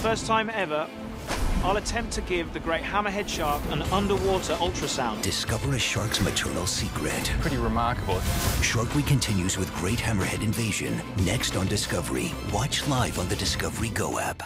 first time ever, I'll attempt to give the great hammerhead shark an underwater ultrasound. Discover a shark's maternal secret. Pretty remarkable. Shark Week continues with Great Hammerhead Invasion. Next on Discovery. Watch live on the Discovery Go app.